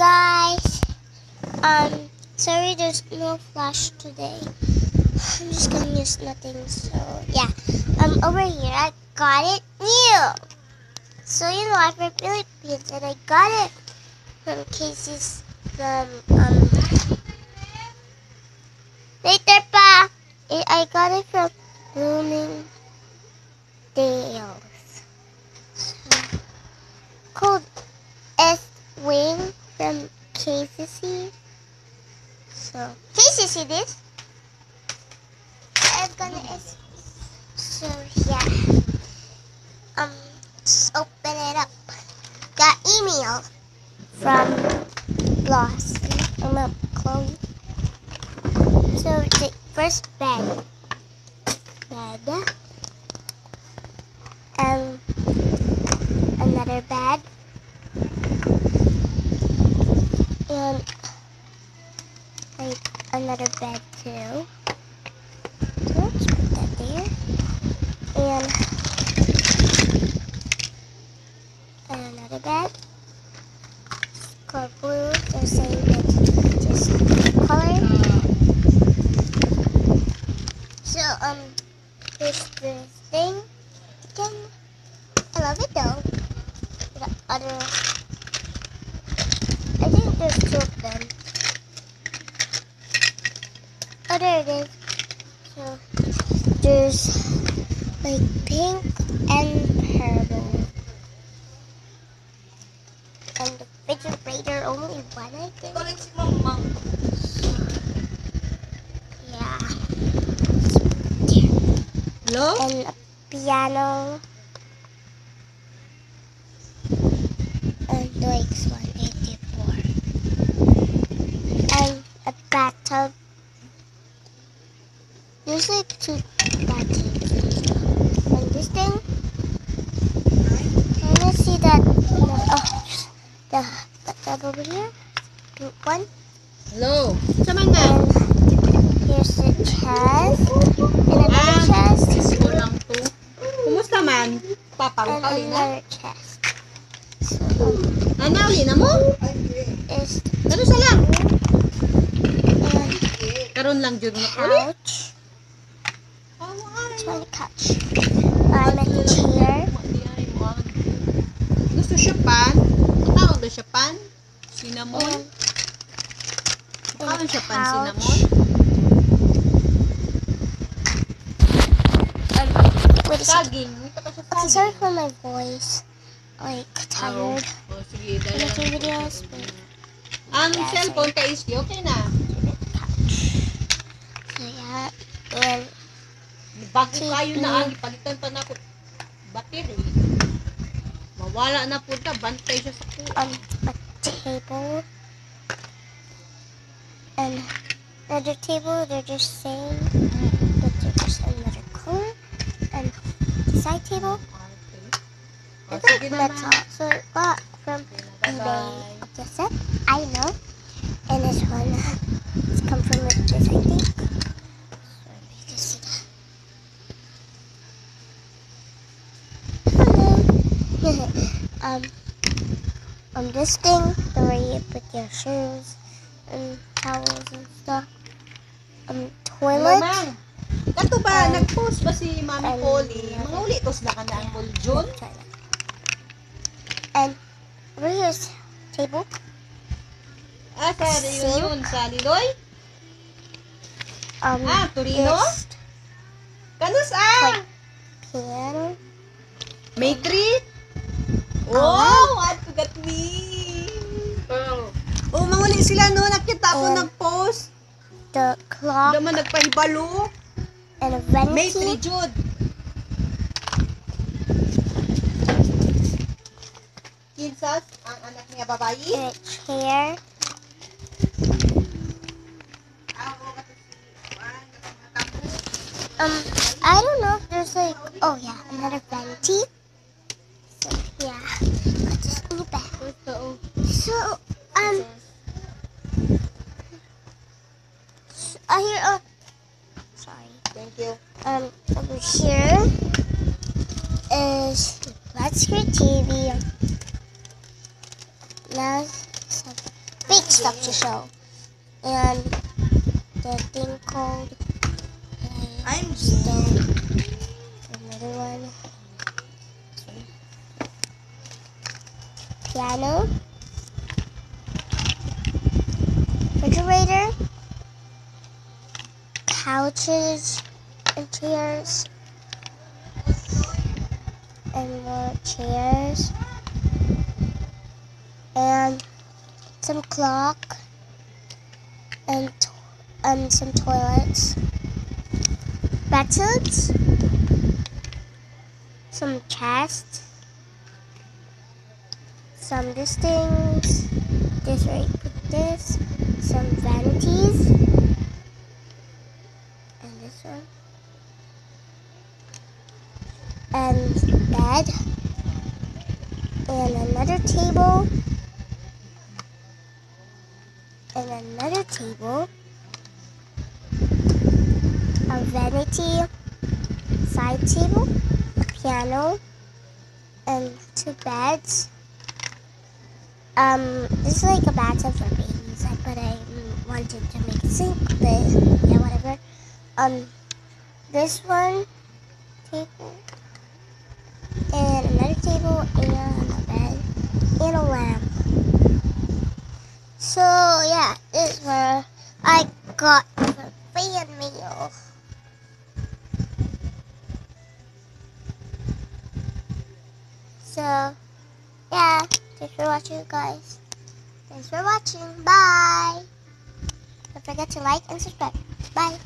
guys. Um, sorry there's no flash today. I'm just gonna use nothing, so yeah. Um, over here, I got it new. So, you know, I'm from Philippines, and I got it from Casey's, um, later pa. I got it from Blooming Dales. So, called S Wing from KCC. So, see this. I'm gonna S. So, yeah. Um, let's open it up. Got email from Bloss. I'm up, Chloe. So, the first bed. Bed. And another bed. Another bed too. So let's put that there. And, another bed. Color blue. They're saying that just color. So um, this thing. Again, I love it though. The other. I think there's two of them. There it is. So there's like pink and purple. And the refrigerator only one, I think. Yeah. Hello? And a piano. And Drake's the bathtub over here. One. Hello? Saan na? Here's the chest. And another Ah. chest. Ito lang to. Kumusta man? Papang And kauli na? another chest. So, um, Ano, na mo? is Ano sa lang? and Karon lang dyan na couch. It's my couch. I'm at the chair. Gusto siya pan? do siya pan, cinnamon. Oh. Makaon siya pan, cinnamon. Wait Saging. Okay, sorry for my voice. Like, tired. Oh, oh sige. Dala lang. videos. Wait. Ang cellphone ka is okay na. So, yeah. Well, Bago kayo na, ah, palitan pa na ako. Battery. Mawala na po ta, bantay siya sa kuha. um, a table. And another table, they're just saying that they're just another color. And the side table, like sige naman. metal. So it got from eBay. Okay, so I know. And this one, it's come from this, I think. Hello. um, um, this thing, the way you put your shoes and towels and stuff. Um, toilet. ma'am. Kato ba, Um, nag-post ba si Mami um, Polly? Mga uli, tos na ka na ang June? And over here's table. Ah, sa reunion sa Liloy? Um, Ah, Torino? Kanus ah! piano. May? Oh, at to got me. Oh, mga uli sila no, nakita ko Um, nag-post. the clock Naman nagpahibalo. and a May vanity three, Jude. Kinsas, ang anak niya babayi. and a chair. Um, I don't know if there's like, oh yeah, another vanity. Yeah, bag. Ito, oh. So um, s- uh, here, uh, sorry. Thank you. um, over here is flat screen TV. Now, some big stuff to show. And the thing called uh, I'm stone. Another one. Piano. Refrigerator. Couches and chairs. And more chairs. And some clock. And and some toilets bathtubs, some chests, some this things, this right with this, some vanities, and this one, and bed, and another table, and another table a vanity, side table, piano, and two beds. Um, this is like a bathtub for babies, but I wanted to make it sink, but yeah, whatever. Um, this one table, and another table, and a bed, and a lamp. So yeah, this is where I got the fan meal. So, yeah, thanks for watching, guys. Thanks for watching. Bye. Don't forget to like and subscribe. Bye.